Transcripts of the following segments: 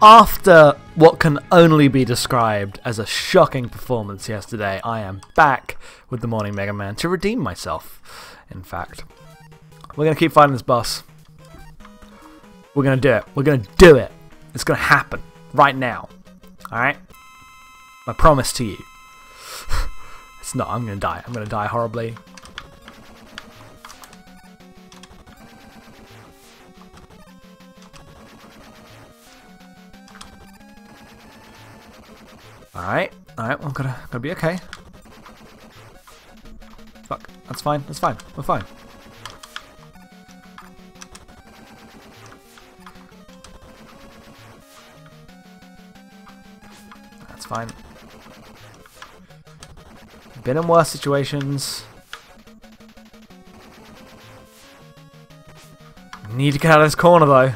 After what can only be described as a shocking performance yesterday, I am back with the Morning Mega Man to redeem myself, in fact. We're going to keep fighting this boss. We're going to do it. We're going to do it. It's going to happen right now. Alright? My promise to you. it's not. I'm going to die. I'm going to die horribly. Alright, alright, I'm gonna, gonna be okay. Fuck, that's fine, that's fine, we're fine. That's fine. Been in worse situations. Need to get out of this corner though.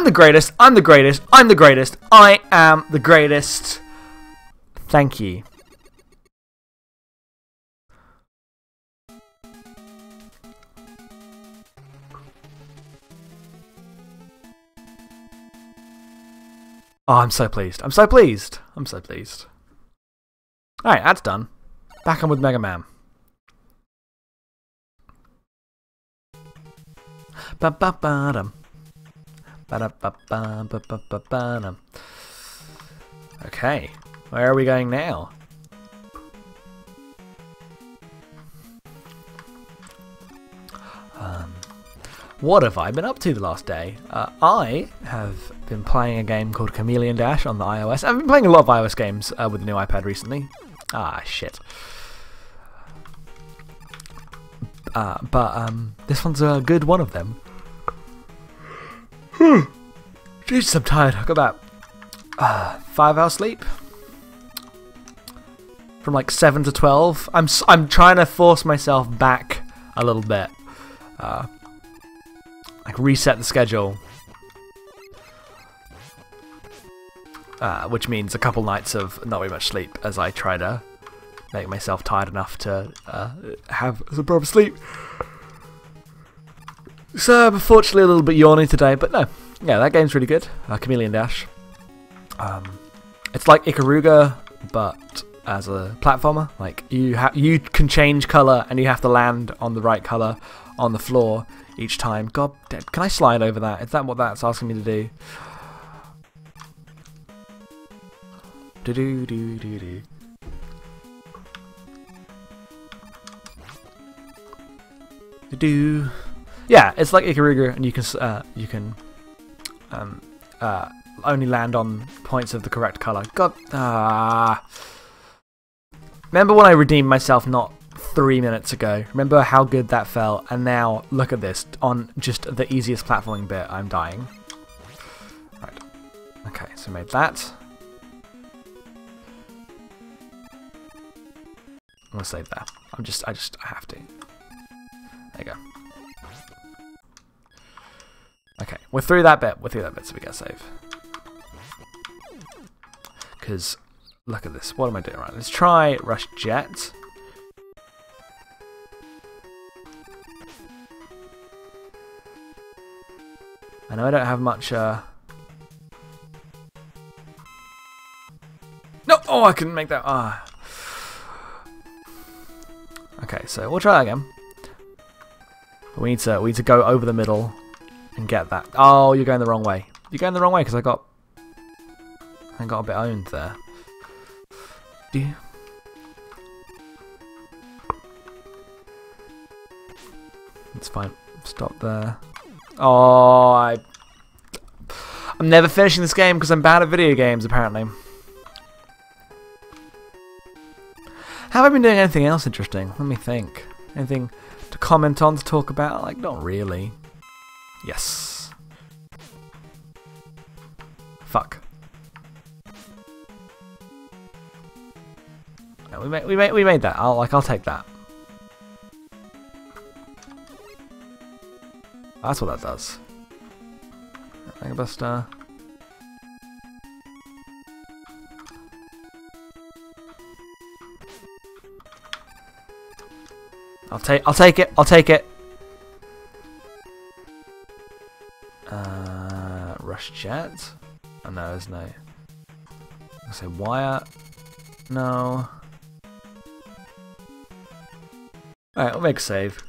I'm the greatest. I'm the greatest. I'm the greatest. I am the greatest. Thank you. Oh, I'm so pleased. I'm so pleased. I'm so pleased. Alright, that's done. Back on with Mega Man. Ba ba ba dum. Okay, where are we going now? Um, what have I been up to the last day? Uh, I have been playing a game called Chameleon Dash on the iOS. I've been playing a lot of iOS games uh, with the new iPad recently. Ah, shit. Uh, but um, this one's a good one of them. Jesus, I'm tired. I got about uh, five hours sleep from like seven to twelve. I'm I'm trying to force myself back a little bit, uh, like reset the schedule, uh, which means a couple nights of not very much sleep as I try to make myself tired enough to uh, have some proper sleep. So, unfortunately, a little bit yawny today, but no. Yeah, that game's really good. Uh, Chameleon Dash. Um, it's like Ikaruga, but as a platformer. Like you have, you can change color, and you have to land on the right color on the floor each time. God, can I slide over that? Is that what that's asking me to do? Do do do do do. Do do yeah, it's like Ikaruga, and you can uh, you can um, uh, only land on points of the correct color. God, ah. Remember when I redeemed myself not three minutes ago? Remember how good that felt? And now look at this on just the easiest platforming bit. I'm dying. Right. Okay, so made that. I'm gonna save that. I'm just, I just, I have to. There you go. Okay, we're through that bit. We're through that bit, so we get save. Because, look at this. What am I doing right? Let's try Rush Jet. I know I don't have much, uh... No! Oh, I couldn't make that. Ah. Okay, so we'll try again. We need to we need to go over the middle and get that. Oh, you're going the wrong way. You're going the wrong way because I got I got a bit owned there. Do you? It's fine. Stop there. Oh, I. I'm never finishing this game because I'm bad at video games, apparently. Have I been doing anything else interesting? Let me think. Anything to comment on, to talk about? Like, not really. Yes. Fuck. we made we made we made that. I'll like I'll take that. That's what that does. Uh I'll take. I'll take it. I'll take it. Rush jet. Oh no, there's no. I say wire. No. Alright, we'll make a save.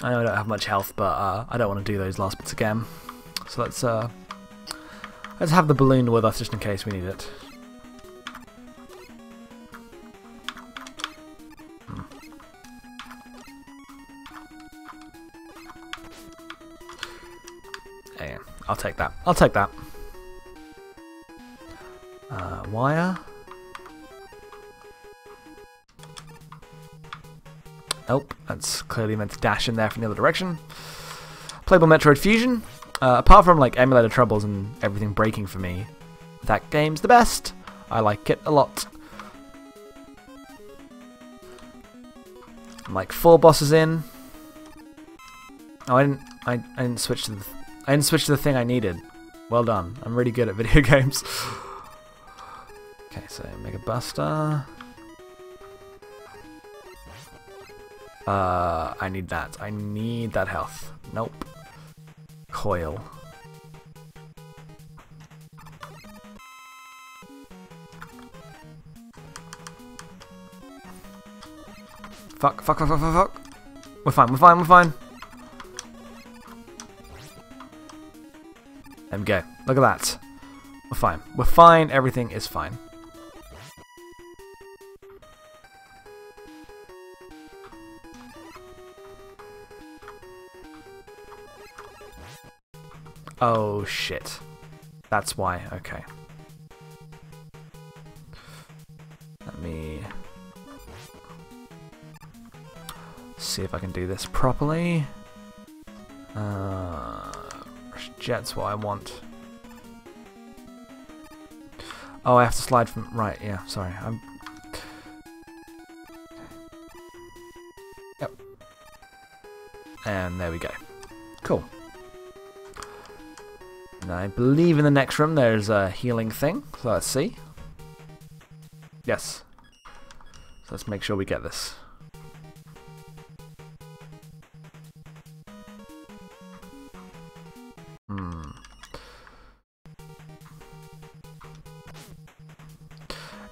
I know I don't have much health, but uh, I don't want to do those last bits again. So let's uh, let's have the balloon with us just in case we need it. Take that. I'll take that. Uh, wire. Nope, that's clearly meant to dash in there from the other direction. Playable Metroid Fusion. Uh, apart from like emulator troubles and everything breaking for me, that game's the best. I like it a lot. I'm like four bosses in. Oh, I didn't. I, I didn't switch to the. I didn't switch to the thing I needed. Well done. I'm really good at video games. okay, so Mega Buster. Uh, I need that. I need that health. Nope. Coil. Fuck, fuck, fuck, fuck, fuck, fuck. We're fine, we're fine, we're fine. There we go. Look at that. We're fine. We're fine. Everything is fine. Oh, shit. That's why. Okay. Let me see if I can do this properly. Uh, jet's what I want. Oh, I have to slide from... Right, yeah, sorry. I'm... Yep. And there we go. Cool. And I believe in the next room there's a healing thing, so let's see. Yes. So let's make sure we get this.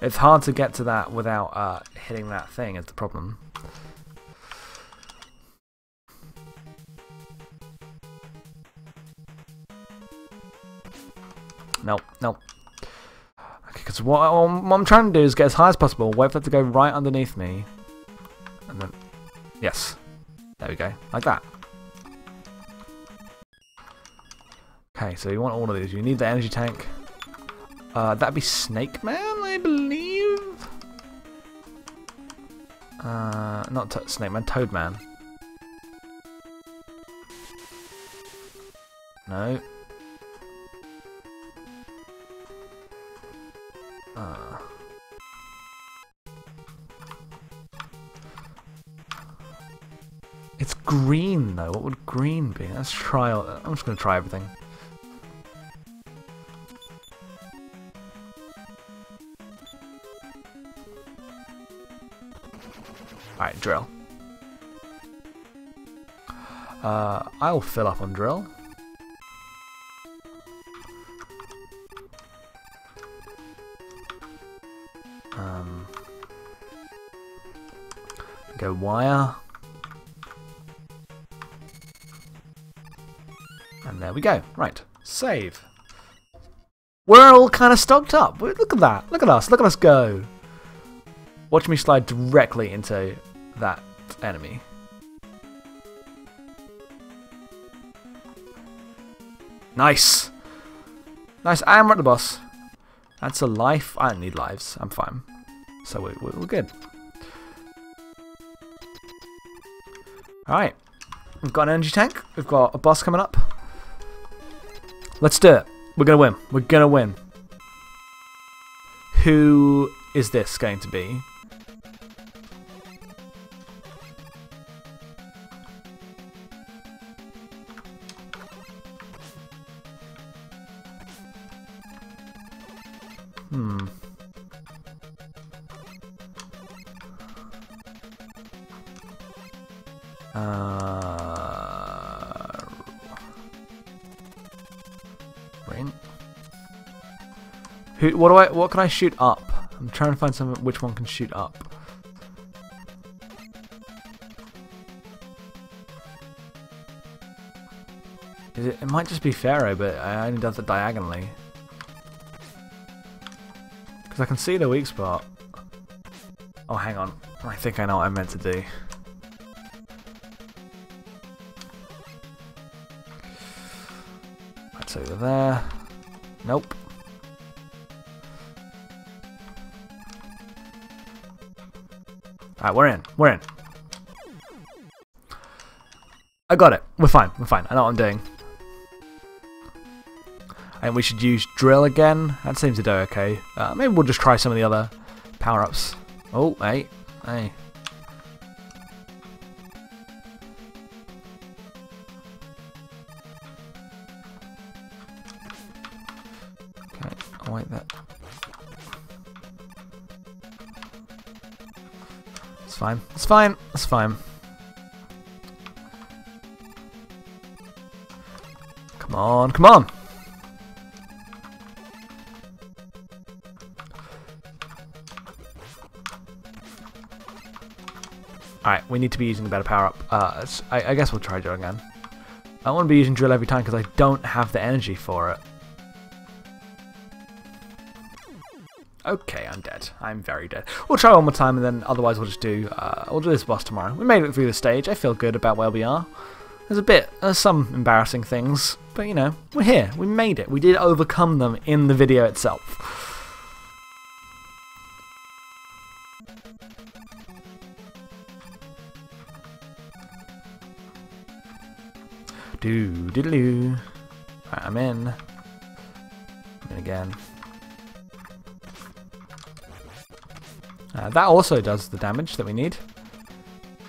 It's hard to get to that without uh, hitting that thing is the problem. Nope, nope. Okay, because what, what, I'm trying to do is get as high as possible, wait for it to go right underneath me, and then, yes, there we go, like that. Okay, so you want all of these. You need the energy tank. Uh, that'd be Snake Man, believe. Uh, not Snake Man, Toad Man. No. Uh. It's green though. What would green be? Let's try. I'm just gonna try everything. Alright, drill. Uh, I'll fill up on drill. Um, go wire. And there we go. Right, save. We're all kind of stocked up. Look at that. Look at us. Look at us go. Watch me slide directly into that enemy. Nice. Nice. And we're at the boss. That's a life. I don't need lives. I'm fine. So we're, we're good. Alright. We've got an energy tank. We've got a boss coming up. Let's do it. We're going to win. We're going to win. Who is this going to be? Hmm. Uh, rent. Who? What do I? What can I shoot up? I'm trying to find some. Which one can shoot up? Is it? It might just be Pharaoh, but I only does it diagonally. Because I can see the weak spot. Oh, hang on. I think I know what I meant to do. That's over there. Nope. Alright, we're in. We're in. I got it. We're fine. We're fine. I know what I'm doing. And we should use drill again. That seems to do okay. Uh, maybe we'll just try some of the other power-ups. Oh, hey. Hey. Okay, I'll wait that. It's fine. It's fine. It's fine. Come on, come on! Alright, we need to be using a better power up. Uh, I, I, guess we'll try drill again. I want to be using drill every time because I don't have the energy for it. Okay, I'm dead. I'm very dead. We'll try one more time and then otherwise we'll just do, uh, we'll do this boss tomorrow. We made it through the stage. I feel good about where we are. There's a bit, there's some embarrassing things, but you know, we're here. We made it. We did overcome them in the video itself. Do diddle. Right, I'm in. I'm in again. Uh, that also does the damage that we need.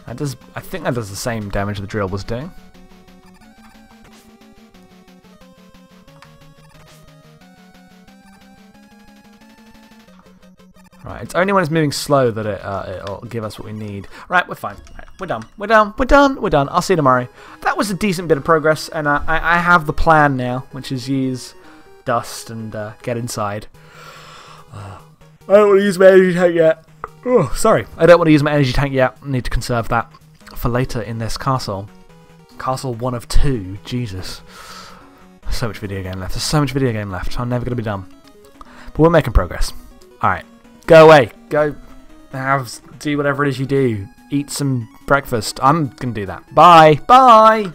That does. I think that does the same damage the drill was doing. Right, it's only when it's moving slow that it, uh, it'll give us what we need. Right, we're fine. We're done. We're done. We're done. We're done. I'll see you tomorrow. That was a decent bit of progress, and uh, I, I have the plan now, which is use dust and uh, get inside. I don't want to use my energy tank yet. Oh, sorry. I don't want to use my energy tank yet. I need to conserve that for later in this castle. Castle 1 of 2. Jesus. So much video game left. There's so much video game left. I'm never going to be done. But we're making progress. Alright. Go away. Go have do whatever it is you do. Eat some breakfast. I'm gonna do that. Bye. Bye.